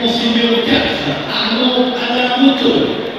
Musimil Jaksa, Arno Adamutu.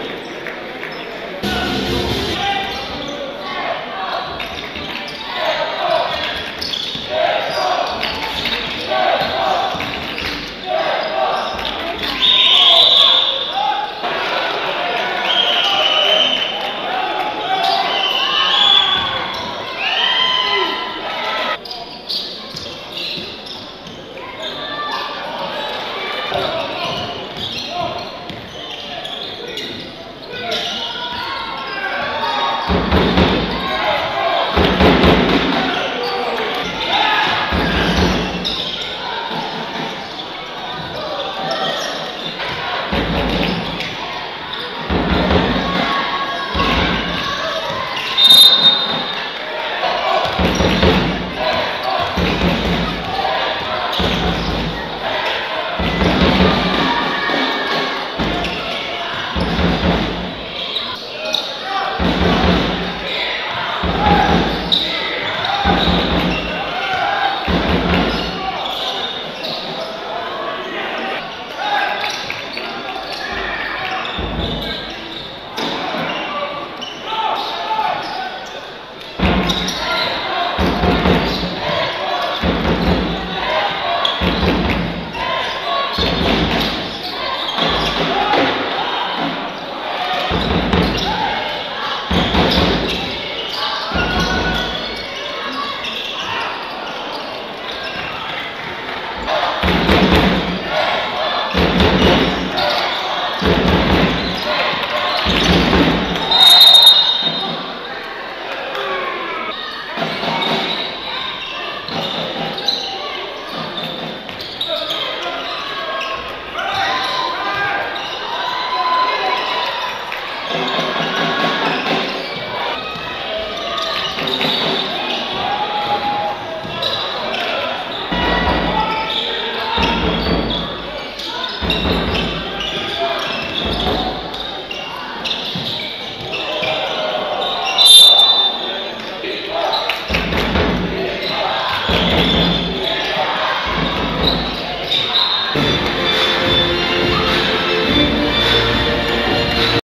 you.